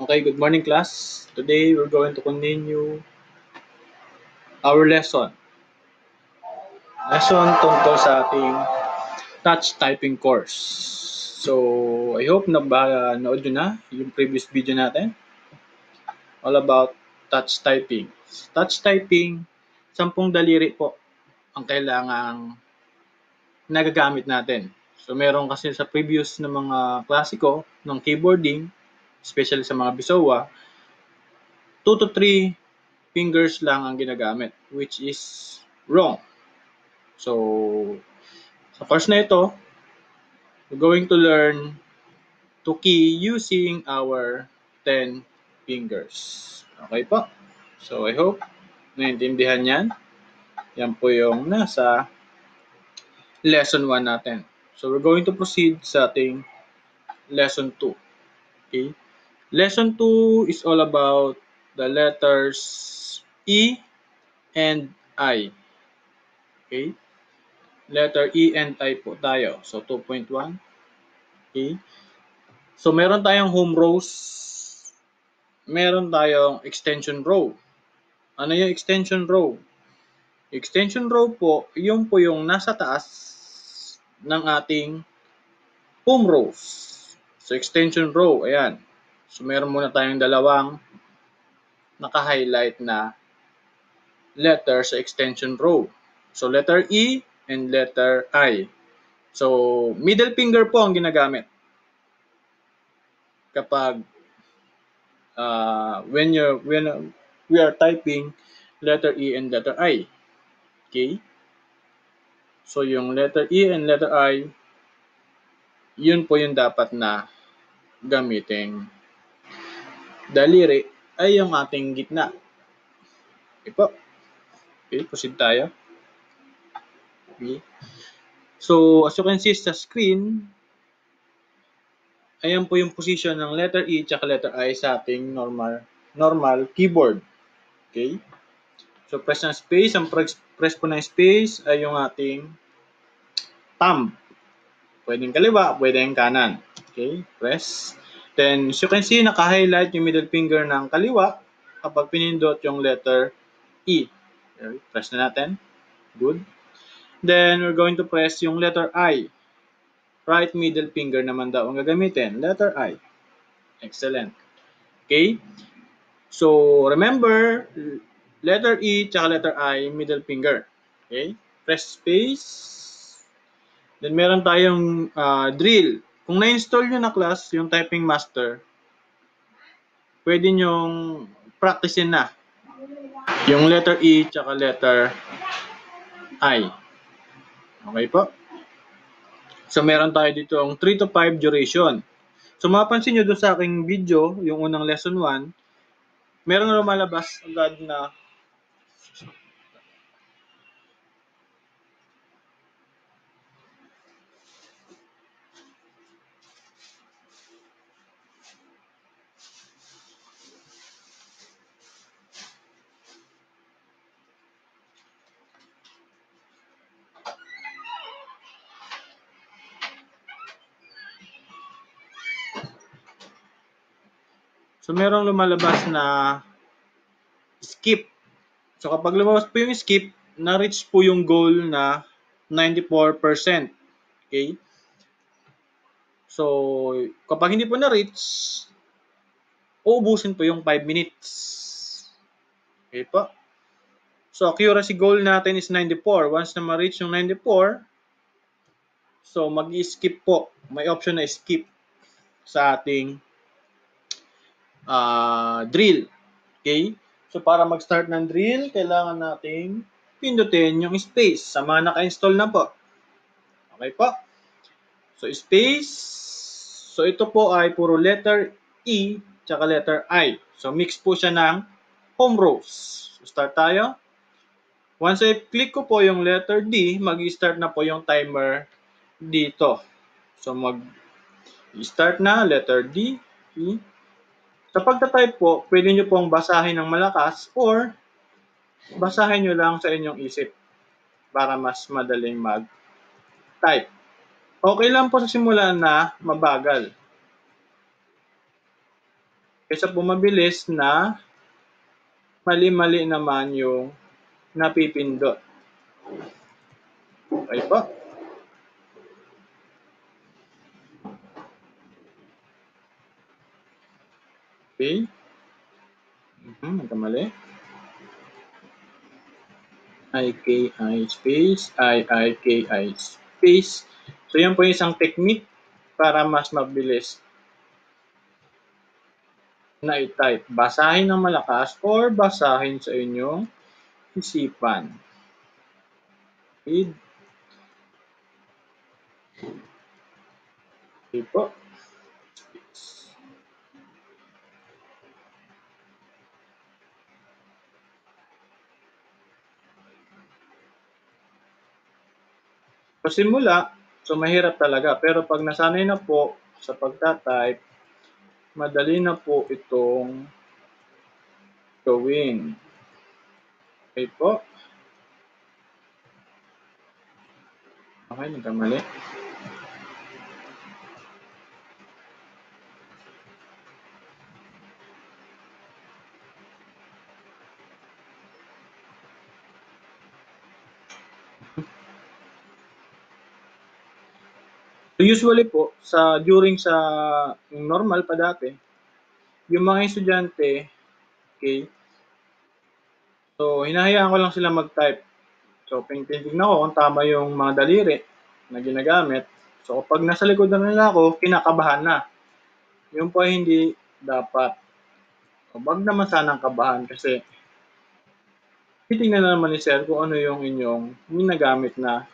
Okay, good morning class. Today we're going to continue our lesson. Lesson tungkol sa ating touch typing course. So, I hope na ba nood nyo na yung previous video natin. All about touch typing. Touch typing, sampung daliri po ang kailangang nagagamit natin. So, meron kasi sa previous na mga klasiko ng keyboarding, especially sa mga bisowa, 2 to 3 fingers lang ang ginagamit, which is wrong. So, sa course na ito, we're going to learn to key using our 10 fingers. Okay po? So, I hope naintindihan yan. Yan po yung nasa lesson 1 natin. So, we're going to proceed sa ating lesson 2. Okay? Lesson 2 is all about the letters E and I. Okay? Letter E and I po tayo. So, 2.1. Okay? So, meron tayong home rows. Meron tayong extension row. Ano yung extension row? Extension row po, yung po yung nasa taas ng ating home rows. So, extension row, ayan. So, meron muna tayong dalawang naka-highlight na letter sa extension row. So, letter E and letter I. So, middle finger po ang ginagamit. Kapag uh, when you when we are typing letter E and letter I. Okay? So, yung letter E and letter I, yun po yung dapat na gamitin. Daliri ay yung ating gitna. Okay po. Okay, proceed tayo. Okay. So, as you can see sa screen, ayan po yung position ng letter E at letter I sa ating normal normal keyboard. Okay? So, press ng space. Ang press, press po ng space ay yung ating thumb. Pwedeng kaliwa, pwedeng kanan. Okay? Press. Then, as you can see, naka-highlight yung middle finger ng kaliwa kapag pinindot yung letter E. Press na natin. Good. Then, we're going to press yung letter I. Right middle finger naman daw ang gagamitin. Letter I. Excellent. Okay? So, remember, letter E tsaka letter I, middle finger. Okay? Press space. Then, meron tayong uh, drill. Kung na-install nyo na class, yung Typing Master, pwede nyong practicein na yung letter E tsaka letter I. Okay po? So, meron tayo dito ang 3 to 5 duration. So, mapansin nyo dun sa aking video, yung unang lesson 1, meron na lumalabas agad na So, merong lumalabas na skip. So, kapag lumabas po yung skip, na-reach po yung goal na 94%. Okay? So, kapag hindi po na-reach, uubusin po yung 5 minutes. Okay po? So, accuracy goal natin is 94. Once na ma-reach yung 94, so mag-skip po. May option na skip sa ating uh, drill. Okay? So, para mag-start ng drill, kailangan nating pindutin yung space sa mga naka-install na po. Okay po? So, space. So, ito po ay puro letter E tsaka letter I. So, mix po siya ng home rows. So, start tayo. Once I click ko po yung letter D, mag-start na po yung timer dito. So, mag-start na letter D, E, sa pagta-type po, pwede nyo pong basahin ng malakas or basahin nyo lang sa inyong isip para mas madaling mag-type. Okay lang po sa simula na mabagal. Kaysa po mabilis na mali-mali naman yung napipindot. Okay po. Okay. Mm-hmm, nagkamali. I-K-I space, I-I-K-I space. So, yan po yung isang technique para mas mabilis na i-type. Basahin ng malakas or basahin sa inyong isipan. Read. Okay po. Pasimula, so mahirap talaga. Pero pag nasanay na po sa pagta-type, madali na po itong gawin. Okay po. Okay, nagkamali. So usually po, sa during sa normal pa dati, yung mga estudyante, okay, so hinahayaan ko lang sila mag-type. So pinitignan ko kung tama yung mga daliri na ginagamit. So kapag nasa likod na nila ako, kinakabahan na. Yun po ay hindi dapat. So, wag naman sanang kabahan kasi titingnan na naman ni sir kung ano yung inyong ginagamit na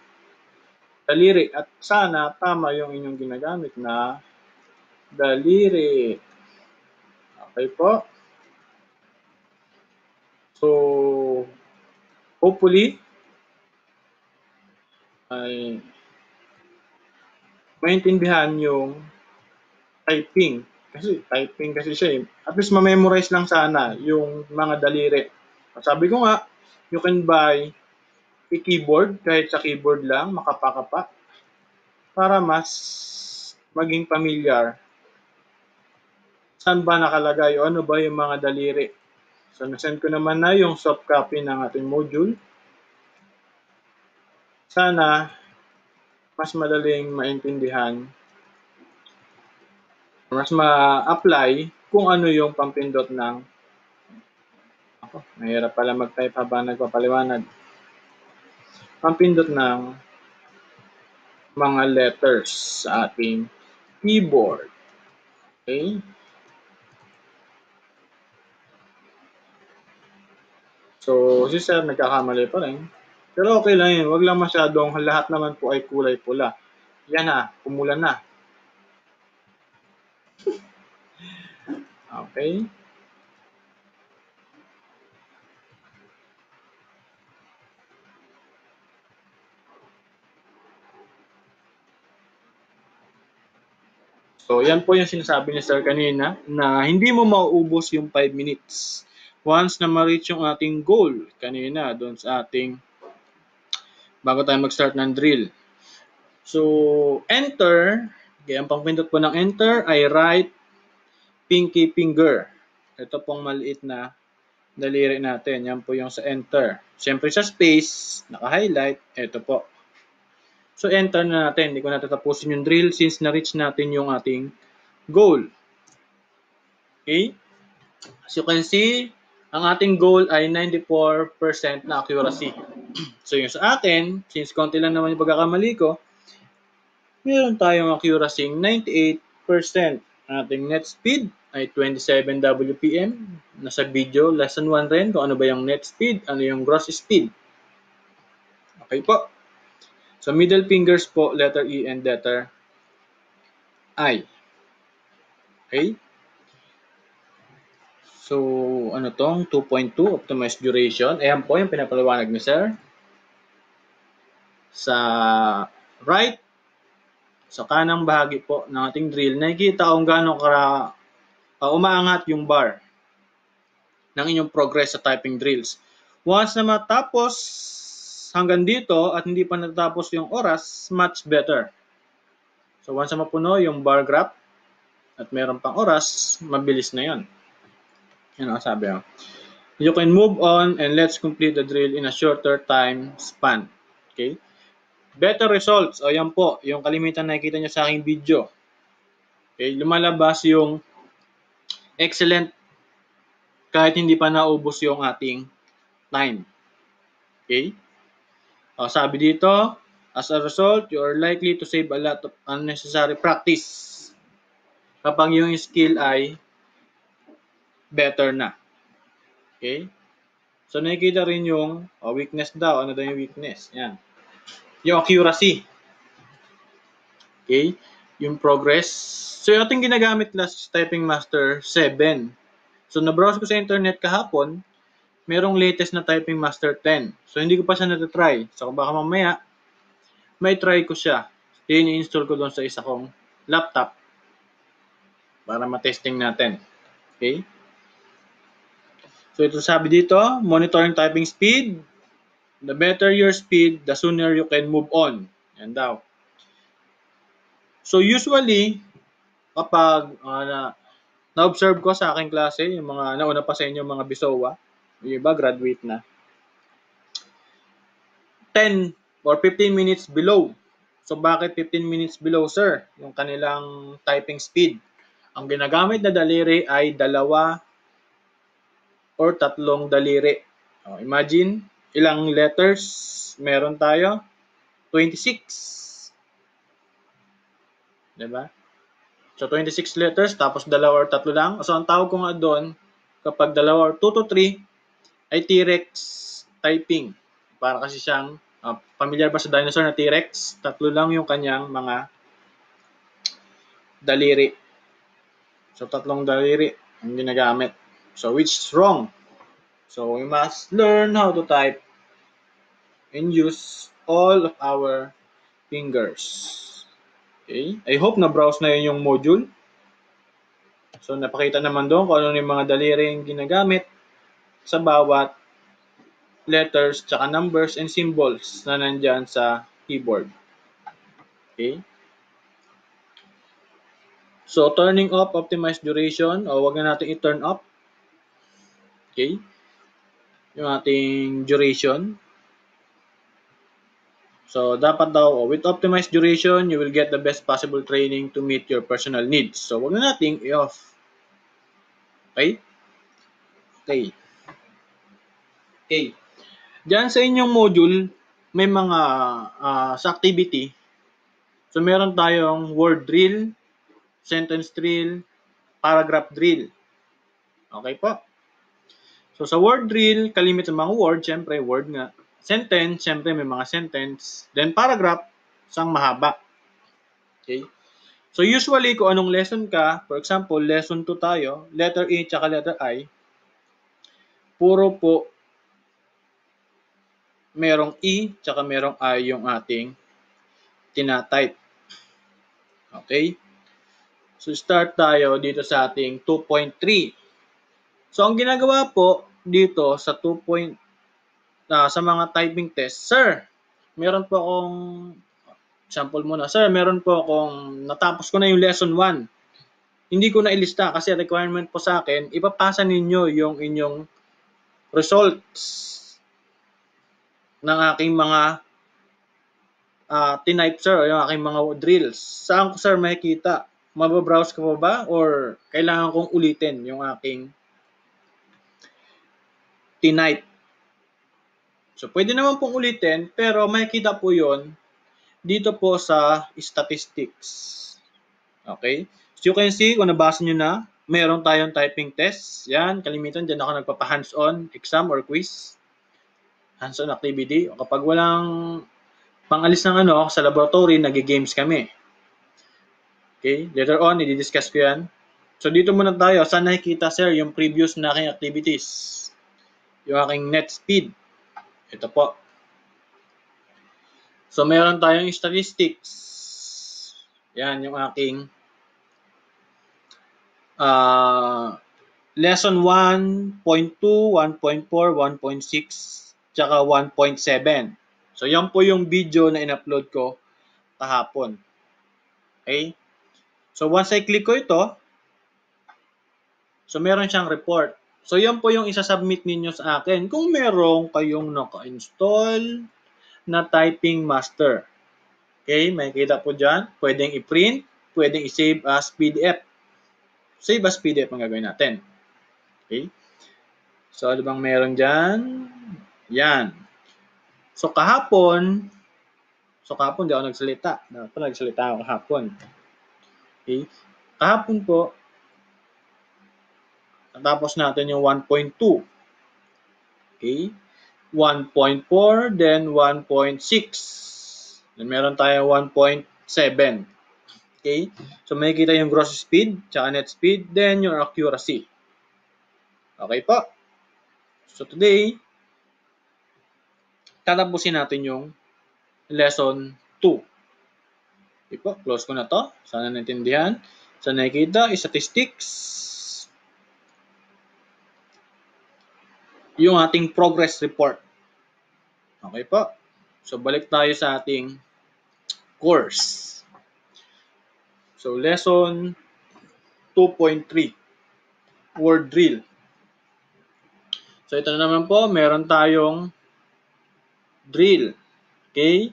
daliri at sana tama yung inyong ginagamit na daliri. Okay po? So, hopefully, ay maintindihan yung typing. Kasi typing kasi siya eh. At least ma-memorize lang sana yung mga daliri. Sabi ko nga, you can buy i-keyboard kahit sa keyboard lang, makapakapa para mas maging familiar saan ba nakalagay o ano ba yung mga daliri. So, nasend ko naman na yung soft copy ng ating module. Sana mas madaling maintindihan mas ma-apply kung ano yung pampindot ng ako, mahirap pala mag-type habang nagpapaliwanag pampindot ng mga letters sa ating keyboard. Okay? So, si sir nagkakamali pa rin. Pero okay lang yun. Huwag lang masyadong lahat naman po ay kulay pula. Yan na, pumulan na. okay? So, yan po yung sinasabi ni Sir kanina na hindi mo mauubos yung 5 minutes. Once na ma-reach yung ating goal kanina doon sa ating bago tayo mag-start ng drill. So, enter. Okay, ang pangpindot po ng enter ay right pinky finger. Ito pong maliit na daliri natin. Yan po yung sa enter. Siyempre sa space, naka-highlight. Ito po. So, enter na natin. Hindi ko natatapusin yung drill since na-reach natin yung ating goal. Okay? As you can see, ang ating goal ay 94% na accuracy. so, yung sa atin, since konti lang naman yung pagkakamali ko, meron tayong accuracy 98%. Ang ating net speed ay 27 WPM. Nasa video, lesson 1 rin kung ano ba yung net speed, ano yung gross speed. Okay po. So, middle fingers po, letter E and letter I. Okay? So, ano tong 2.2 optimized duration. Ayan po yung pinapaliwanag ni sir. Sa right, sa kanang bahagi po ng ating drill, nakikita kung gaano ka uh, umaangat yung bar ng inyong progress sa typing drills. Once na matapos hanggang dito at hindi pa natatapos yung oras, much better. So once na mapuno yung bar graph at meron pang oras, mabilis na yon. Yan ang sabi ko. You can move on and let's complete the drill in a shorter time span. Okay? Better results. O yan po, yung kalimitan nakikita nyo sa aking video. Okay? Lumalabas yung excellent kahit hindi pa naubos yung ating time. Okay? O, sabi dito, as a result, you are likely to save a lot of unnecessary practice kapag yung skill ay better na. Okay? So, nakikita rin yung oh, weakness daw. Ano daw yung weakness? Yan. Yung accuracy. Okay? Yung progress. So, yung ating ginagamit last Typing Master 7. So, na-browse ko sa internet kahapon, merong latest na Typing Master 10. So, hindi ko pa siya natatry. So, baka mamaya, may try ko siya. I-install ko doon sa isa kong laptop para matesting natin. Okay? So ito sabi dito, monitoring typing speed. The better your speed, the sooner you can move on. Yan daw. So usually, kapag uh, na, na-observe ko sa aking klase, yung mga nauna pa sa inyo mga bisowa, yung iba graduate na, 10 or 15 minutes below. So bakit 15 minutes below, sir? Yung kanilang typing speed. Ang ginagamit na daliri ay dalawa or tatlong daliri. Oh, imagine, ilang letters meron tayo? 26. Diba? So, 26 letters, tapos dalawa or tatlo lang. So, ang tawag ko nga doon, kapag dalawa or 2 to 3, ay T-Rex typing. Para kasi siyang, uh, familiar ba sa dinosaur na T-Rex? Tatlo lang yung kanyang mga daliri. So, tatlong daliri ang ginagamit. So, which is wrong? So, we must learn how to type and use all of our fingers. Okay? I hope na-browse na yun yung module. So, napakita naman doon kung ano yung mga daliri yung ginagamit sa bawat letters, tsaka numbers and symbols na nandyan sa keyboard. Okay? So, turning off optimized duration, o wag na natin i-turn off. Okay? Yung ating duration. So, dapat daw, with optimized duration, you will get the best possible training to meet your personal needs. So, wag na natin i-off. Okay? Okay. Okay. Diyan sa inyong module, may mga uh, sa activity. So, meron tayong word drill, sentence drill, paragraph drill. Okay po. So sa word drill, kalimit ng mga word, syempre word nga. Sentence, syempre may mga sentence. Then paragraph, sang mahaba. Okay? So usually kung anong lesson ka, for example, lesson 2 tayo, letter E tsaka letter I, puro po merong E tsaka merong I yung ating tinatype. Okay? So, start tayo dito sa ating 2.3. So, ang ginagawa po dito sa 2. Point, uh, sa mga typing test, Sir, meron po akong sample muna. Sir, meron po akong natapos ko na yung lesson 1. Hindi ko na ilista kasi requirement po sa akin, ipapasa ninyo yung inyong results ng aking mga uh, tinype sir, yung aking mga drills. Saan ko sir makikita? mababrowse ko pa ba or kailangan kong ulitin yung aking tinipe. So, pwede naman pong ulitin, pero makikita po yon dito po sa statistics. Okay? So, you can see, kung nabasa nyo na, meron tayong typing test. Yan, kalimitan, dyan ako nagpapa-hands-on exam or quiz. Hands-on activity. O kapag walang pangalis ng ano, sa laboratory, nag-games kami. Okay? Later on, i-discuss ko yan. So, dito muna tayo. Saan nakikita, sir, yung previous na aking activities? Yung aking net speed. Ito po. So, meron tayong statistics. Yan, yung aking uh, lesson 1.2, 1.4, 1.6, tsaka 1.7. So, yan po yung video na in-upload ko kahapon. Okay? So once I click ko ito, so meron siyang report. So, yan po yung isa-submit ninyo sa akin. Kung meron kayong naka-install na typing master. Okay, may kita po dyan. Pwedeng i-print, pwedeng i-save as PDF. Save as PDF ang gagawin natin. Okay. So, ano bang meron dyan? Yan. So, kahapon, so kahapon, di ako nagsalita. Dapat nagsalita ako kahapon. Okay. Kahapon po, Natapos natin yung 1.2. Okay? 1.4, then 1.6. Then meron tayo 1.7. Okay? So makikita yung gross speed, tsaka net speed, then yung accuracy. Okay po? So today, tatapusin natin yung lesson 2. Okay po, close ko na to. Sana naintindihan. So nakikita, statistics, yung ating progress report. Okay po. So, balik tayo sa ating course. So, lesson 2.3, word drill. So, ito na naman po, meron tayong drill. Okay?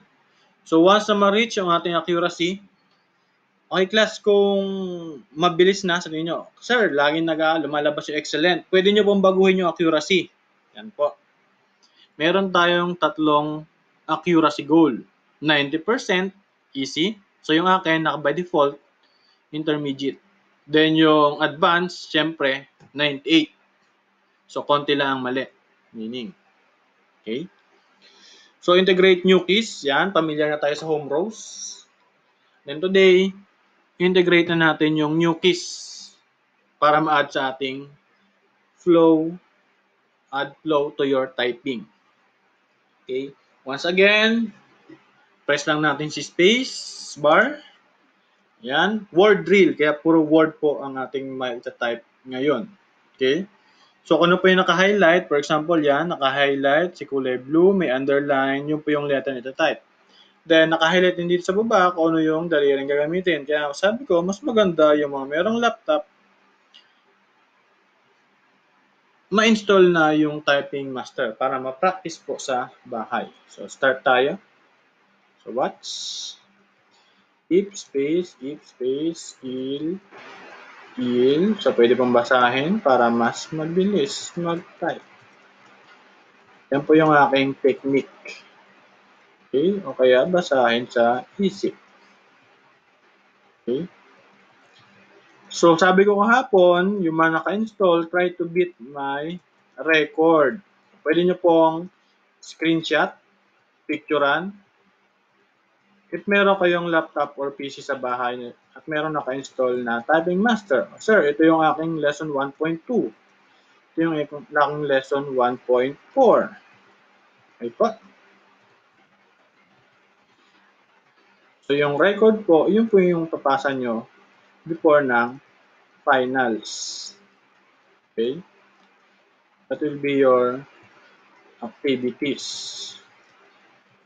So, once na ma-reach yung ating accuracy, okay class, kung mabilis na, sabihin nyo, Sir, laging naga, lumalabas yung excellent. Pwede nyo pong baguhin yung accuracy. Yan po. Meron tayong tatlong accuracy goal. 90% easy. So yung akin, naka by default, intermediate. Then yung advanced, syempre, 98. So konti lang ang mali. Meaning. Okay? So integrate new keys. Yan, familiar na tayo sa home rows. Then today, integrate na natin yung new keys para ma-add sa ating flow add flow to your typing. Okay. Once again, press lang natin si space bar. Yan. Word drill. Kaya puro word po ang ating ma-type ngayon. Okay. So, kung ano po yung naka-highlight, for example, yan, naka-highlight, si kulay blue, may underline, yun po yung letter na type. Then, naka-highlight din dito sa baba kung ano yung daliring gagamitin. Kaya sabi ko, mas maganda yung mga merong laptop ma-install na yung typing master para ma-practice po sa bahay. So, start tayo. So, watch. If space, if space, il, il. So, pwede pong basahin para mas mabilis mag-type. Yan po yung aking technique. Okay? O kaya basahin sa isip. Okay? So, sabi ko kahapon, yung mga naka-install, try to beat my record. Pwede nyo pong screenshot, picturean. If meron kayong laptop or PC sa bahay at meron naka-install na Typing Master, Sir, ito yung aking lesson 1.2. Ito yung aking lesson 1.4. Okay po. So, yung record po, yun po yung papasa nyo before ng finals. Okay? That will be your activities.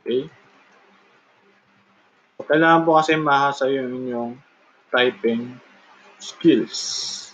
Okay? So, kailangan po kasi mahasa yung inyong typing skills.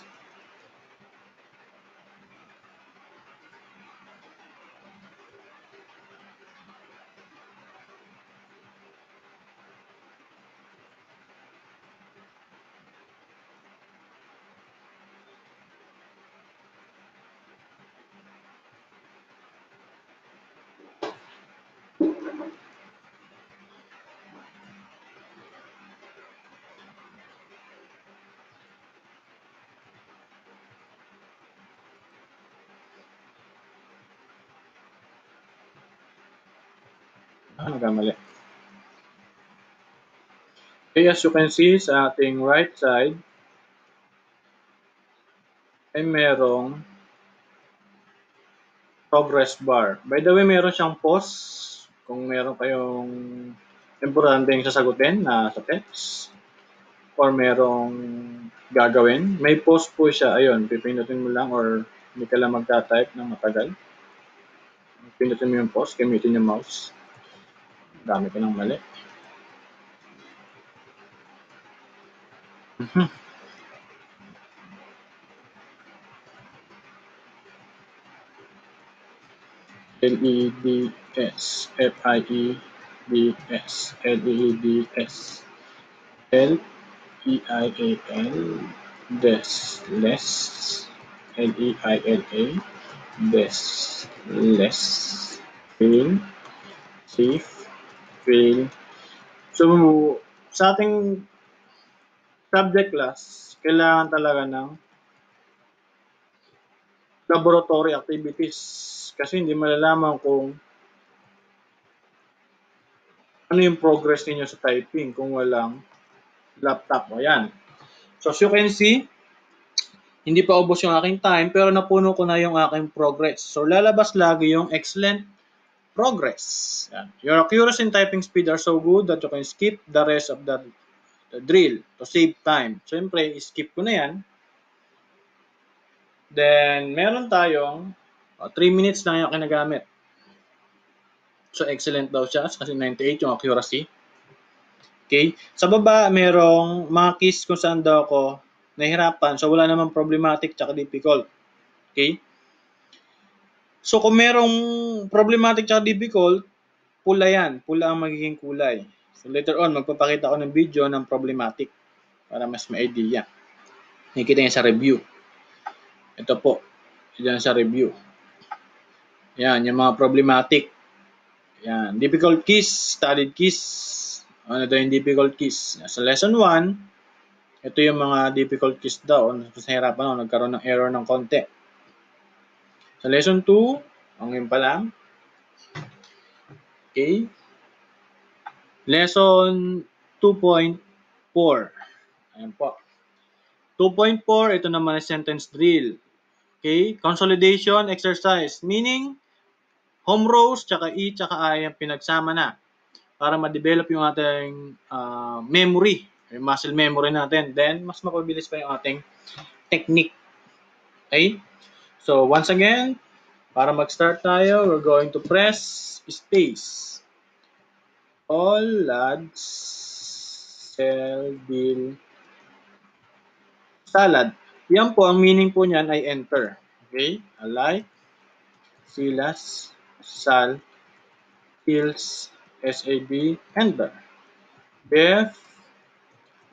Ah, nagkamali. Okay, as you can see sa ating right side, ay merong progress bar. By the way, meron siyang pause kung meron kayong importante yung sasagutin na sa text or merong gagawin. May pause po siya. Ayun, pipindutin mo lang or hindi ka lang magta-type ng matagal. Pindutin mo yung pause, gamitin yung mouse. Dami ko ng mali. L-E-D-S, F-I-E-D-S, L-E-E-D-S, L-E-I-A-L, des, less, L-E-I-L-A, des, less, fail, safe, fail. So, sa ating subject class, kailangan talaga ng laboratory activities kasi hindi malalaman kung ano yung progress ninyo sa typing kung walang laptop. O yan. So as you can see, hindi pa ubos yung aking time pero napuno ko na yung aking progress. So lalabas lagi yung excellent progress. Yan. Your accuracy and typing speed are so good that you can skip the rest of the, the drill to save time. Siyempre, skip ko na yan. Then, meron tayong 3 uh, minutes lang yung kinagamit. So, excellent daw siya kasi 98 yung accuracy. Okay? Sa baba, merong mga keys kung saan daw ako nahirapan. So, wala namang problematic tsaka difficult. Okay? So, kung merong problematic tsaka difficult, pula yan. Pula ang magiging kulay. So, later on, magpapakita ako ng video ng problematic para mas ma-idea. Nakikita niya sa review. Ito po. Diyan sa review. Yan, yung mga problematic. Yan, difficult keys, studied keys. Ano daw yung difficult keys? Sa lesson 1, ito yung mga difficult keys daw. Nahirapan ako, nagkaroon ng error ng konti. Sa lesson 2, ang yun pa lang. Okay. Lesson 2.4. Ayan po. 2.4, ito naman ay sentence drill. Okay? Consolidation exercise. Meaning, home rows, tsaka E, tsaka I ang pinagsama na para ma-develop yung ating uh, memory, yung muscle memory natin. Then, mas mapabilis pa yung ating technique. Okay? So, once again, para mag-start tayo, we're going to press space. All lads sell bill salad. Yan po, ang meaning po niyan ay enter. Okay? Alike, silas, sal, kills, SAB, enter. Beth,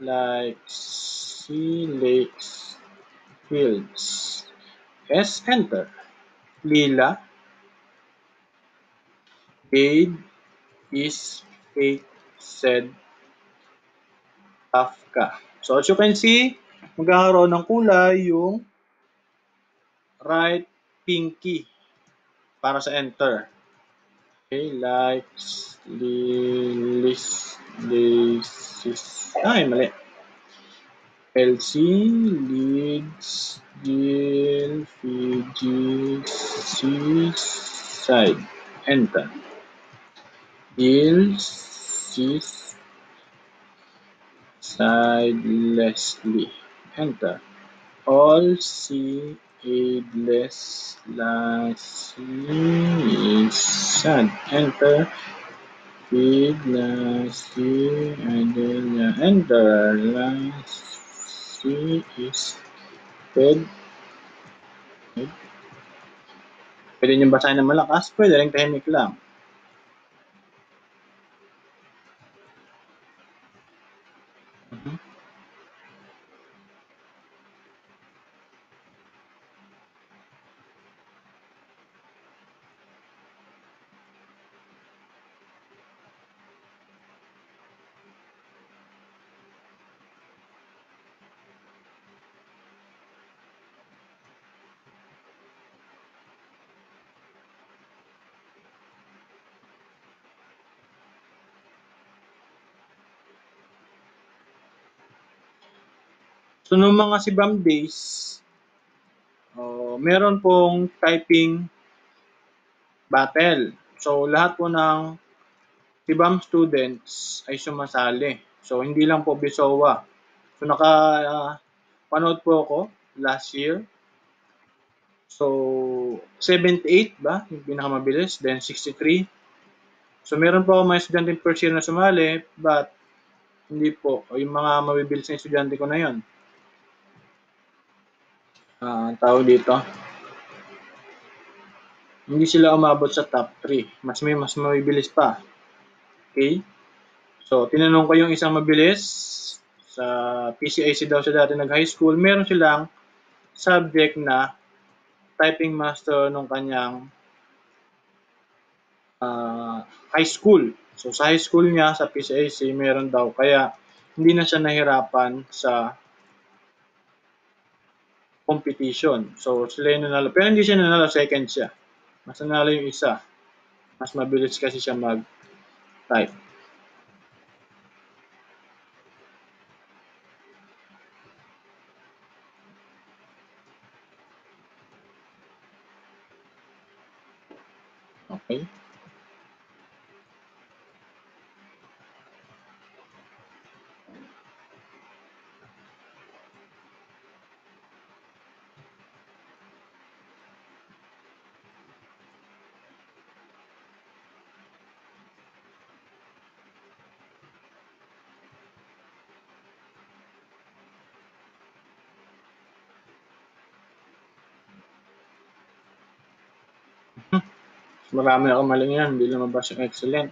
like, sea, lakes, fields. S, enter. Lila, Babe is fake, said, Kafka. So as you can see, magkakaroon ng kulay yung right pinky para sa enter. Okay, likes, list, lists, ay mali. LC, leads, deal, Fiji, side, enter. Deal, sis, side, Leslie enter. All C aidless sad enter. Feed lassie idle enter. Lassie is fed. Pwede nyo basahin ng malakas, pwede rin tahimik lang. So, nung mga Sibam days, uh, meron pong typing battle. So, lahat po ng Sibam students ay sumasali. So, hindi lang po Bisowa. So, naka uh, panood po ako last year. So, 78 ba? Yung pinakamabilis. Then, 63. So, meron po ako mga estudyante first year na sumali, but hindi po. O yung mga mabibilis na estudyante ko na yon uh, tawag dito Hindi sila umabot sa top 3. Mas may mas mabibilis pa. Okay? So, tinanong ko yung isang mabilis. Sa PCIC daw siya dati nag-high school. Meron silang subject na typing master nung kanyang uh, high school. So, sa high school niya, sa PCIC, meron daw. Kaya, hindi na siya nahirapan sa competition. So, sila yung nanalo. Pero hindi siya nanalo, second siya. Mas nanalo yung isa. Mas mabilis kasi siya mag-type. Okay. Marami ako maling yan, hindi lumabas yung excellent.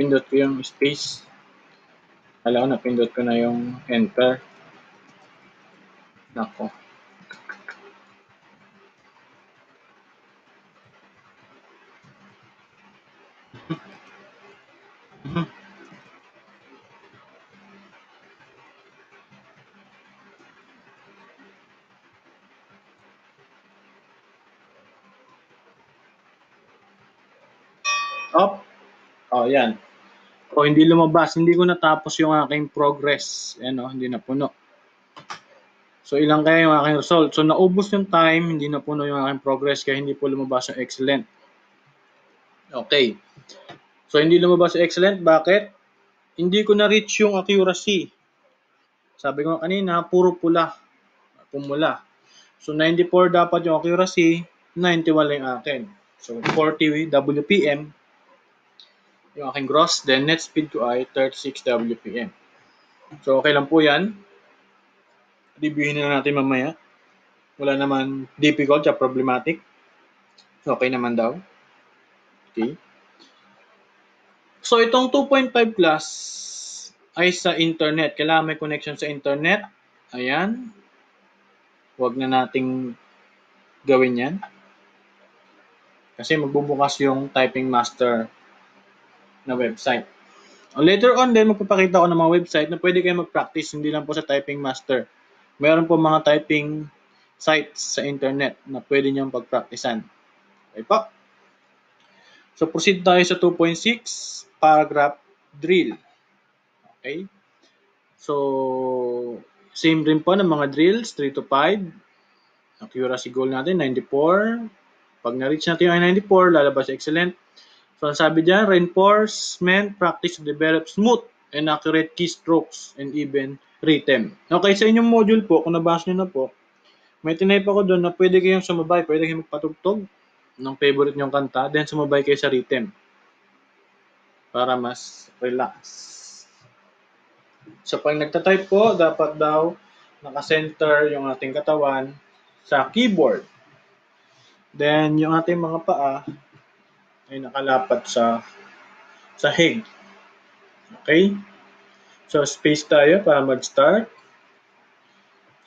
Pindot ko yung space. Alam ko na pindot ko na yung enter. Nako. Up. Oh, yan. O hindi lumabas, hindi ko natapos yung aking progress. Ano, hindi na puno. So ilang kaya yung aking result? So naubos yung time, hindi na puno yung aking progress kaya hindi po lumabas yung excellent. Okay. So hindi lumabas yung excellent, bakit? Hindi ko na-reach yung accuracy. Sabi ko kanina, puro pula. Pumula. So 94 dapat yung accuracy, 91 lang yung akin. So 40 WPM, yung aking gross, then net speed to I, 36 WPM. So, okay lang po yan. Reviewin na natin mamaya. Wala naman difficult at problematic. Okay naman daw. Okay. So, itong 2.5 class ay sa internet. Kailangan may connection sa internet. Ayan. Huwag na nating gawin yan. Kasi magbubukas yung typing master na website. Later on din, magpapakita ko ng mga website na pwede kayo mag-practice, hindi lang po sa Typing Master. Meron po mga typing sites sa internet na pwede nyo pag-practicean. Okay po. So, proceed tayo sa 2.6, paragraph drill. Okay. So, same rin po ng mga drills, 3 to 5. Accuracy goal natin, 94. Pag na-reach natin yung 94, lalabas excellent. So, sabi dyan, reinforcement practice to develop smooth and accurate keystrokes and even rhythm. Okay, sa inyong module po, kung nabasa nyo na po, may tinype ako doon na pwede kayong sumabay, pwede kayong magpatugtog ng favorite nyong kanta, then sumabay kayo sa rhythm para mas relax. So, pag nagtatype po, dapat daw nakasenter yung ating katawan sa keyboard. Then, yung ating mga paa, ay nakalapat sa sa hig. Okay? So, space tayo para mag-start.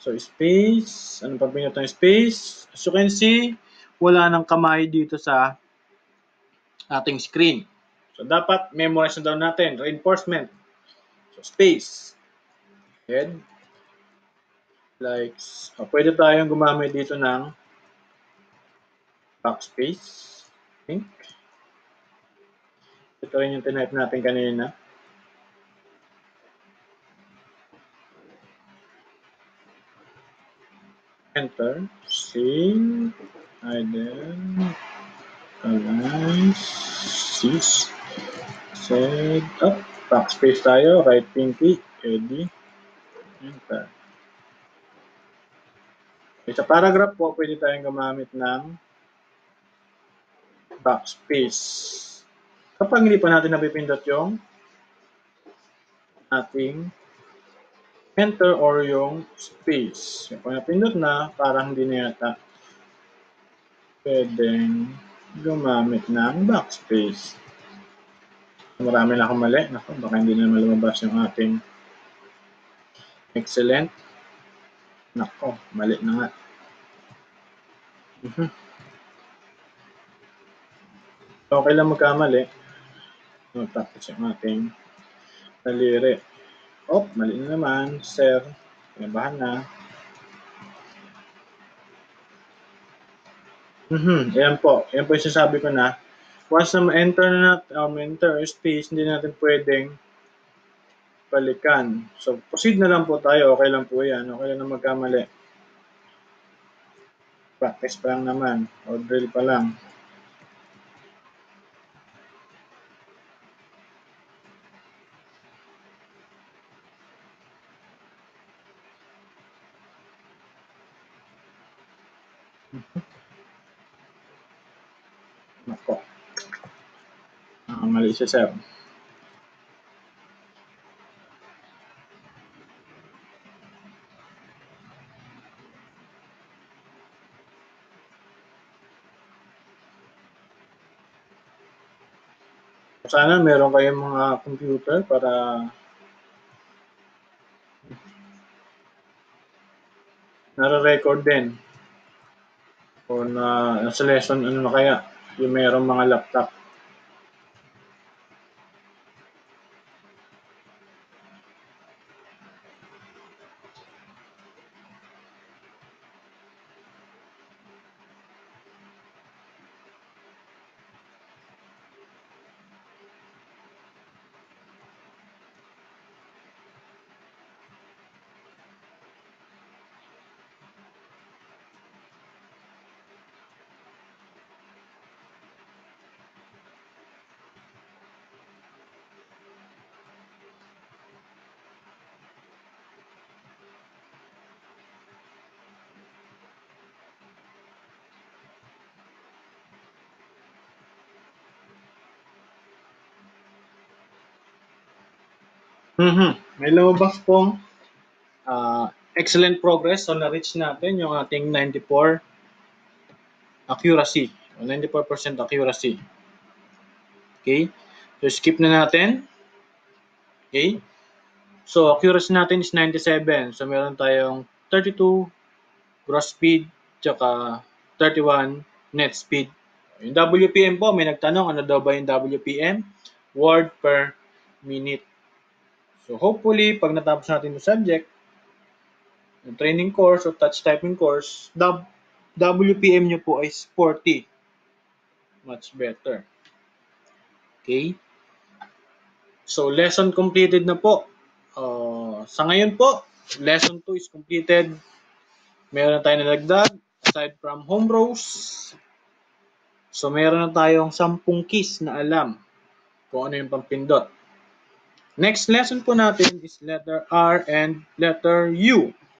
So, space. Ano pa pinito ng space? As you can see, wala nang kamay dito sa ating screen. So, dapat memorize na daw natin. Reinforcement. So, space. Head. Like, oh, pwede tayong gumamit dito ng backspace. Pink. Ito rin yung tinype natin kanina. enter, save, idle, align, cease, set up, backspace tayo, right pinky, edit, enter. Okay, sa paragraph po, pwede tayong gumamit ng backspace. Kapag hindi pa natin napipindot yung ating enter or yung space. Kung napindot na, parang hindi na yata pwedeng gumamit ng backspace. Marami na akong mali. Naku, baka hindi na lumabas yung ating excellent. Nako, mali na nga. Mhm. Okay lang magkamali. No, tapos yung ating daliri. Oh, mali na naman, sir. Pinabahan na. Mm-hmm. Ayan po. Ayan po yung sasabi ko na. Once na ma-enter na natin, um, enter space, hindi natin pwedeng balikan. So, proceed na lang po tayo. Okay lang po yan. Okay lang na magkamali. Practice pa lang naman. O drill pa lang. Nako. Sir. Sana meron kayong mga computer para nare-record din. O na sa lesson, ano na kaya, yung merong mga laptop. Mm-hmm. May lumabas pong uh, excellent progress. So, na-reach natin yung ating 94 accuracy. 94% accuracy. Okay? So, skip na natin. Okay? So, accuracy natin is 97. So, meron tayong 32 gross speed, tsaka 31 net speed. Yung WPM po, may nagtanong, ano daw ba yung WPM? Word per minute. So hopefully, pag natapos natin yung subject, yung training course o touch typing course, WPM nyo po is 40. Much better. Okay? So, lesson completed na po. Uh, sa ngayon po, lesson 2 is completed. Meron na tayo nalagdag aside from home rows. So, meron na tayong 10 keys na alam kung ano yung pampindot. Next lesson po natin is letter R and letter U.